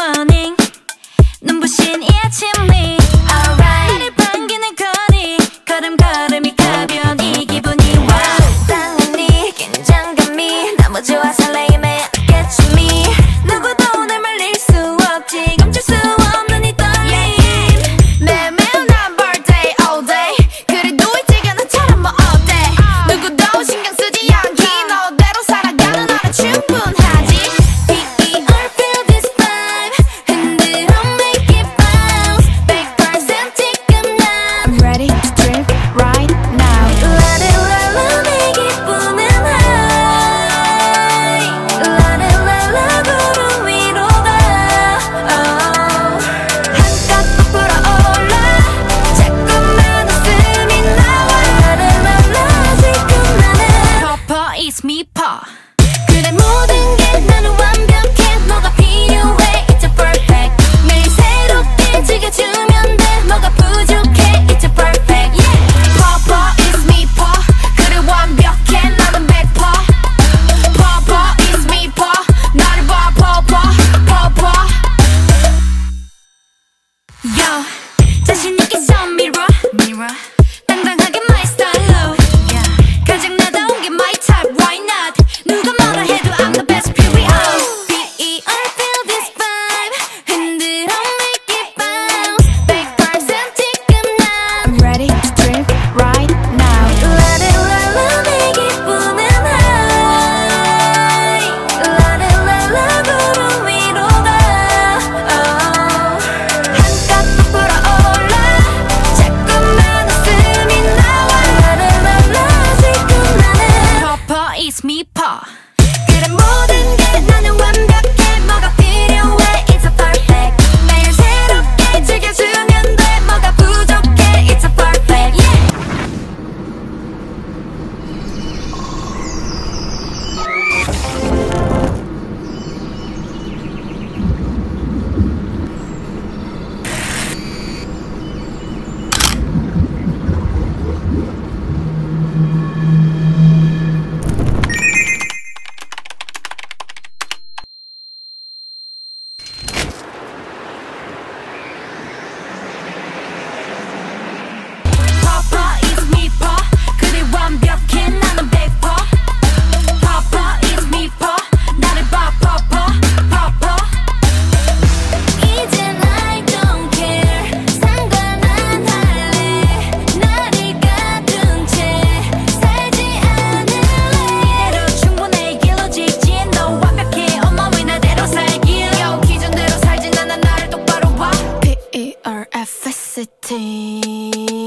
morning 눈부신 이 아침 Yo 자신 있게 선 mirror, mirror. 당당하게 my style low. You.